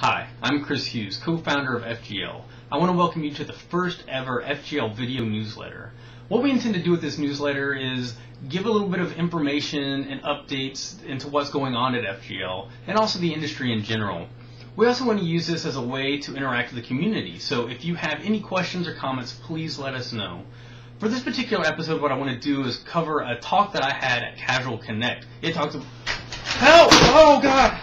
Hi, I'm Chris Hughes, co-founder of FGL. I want to welcome you to the first ever FGL video newsletter. What we intend to do with this newsletter is give a little bit of information and updates into what's going on at FGL and also the industry in general. We also want to use this as a way to interact with the community, so if you have any questions or comments, please let us know. For this particular episode, what I want to do is cover a talk that I had at Casual Connect. It talks about... Help! Oh, God!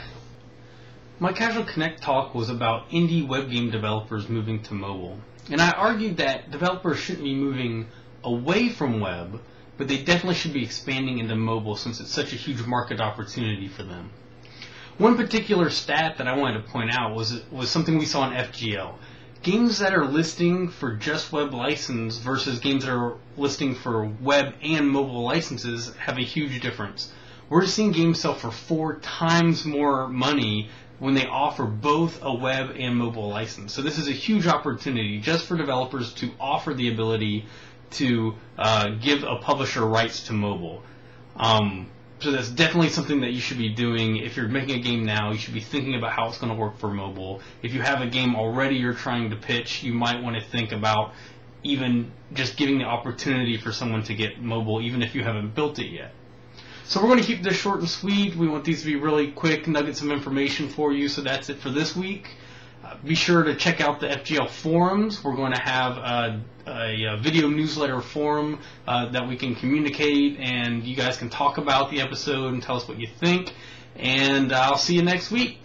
My Casual Connect talk was about indie web game developers moving to mobile. And I argued that developers shouldn't be moving away from web, but they definitely should be expanding into mobile since it's such a huge market opportunity for them. One particular stat that I wanted to point out was was something we saw in FGL. Games that are listing for just web license versus games that are listing for web and mobile licenses have a huge difference. We're seeing games sell for four times more money when they offer both a web and mobile license. So this is a huge opportunity just for developers to offer the ability to uh, give a publisher rights to mobile. Um, so that's definitely something that you should be doing. If you're making a game now, you should be thinking about how it's going to work for mobile. If you have a game already you're trying to pitch, you might want to think about even just giving the opportunity for someone to get mobile, even if you haven't built it yet. So we're going to keep this short and sweet. We want these to be really quick nuggets of information for you. So that's it for this week. Uh, be sure to check out the FGL forums. We're going to have a, a, a video newsletter forum uh, that we can communicate, and you guys can talk about the episode and tell us what you think. And I'll see you next week.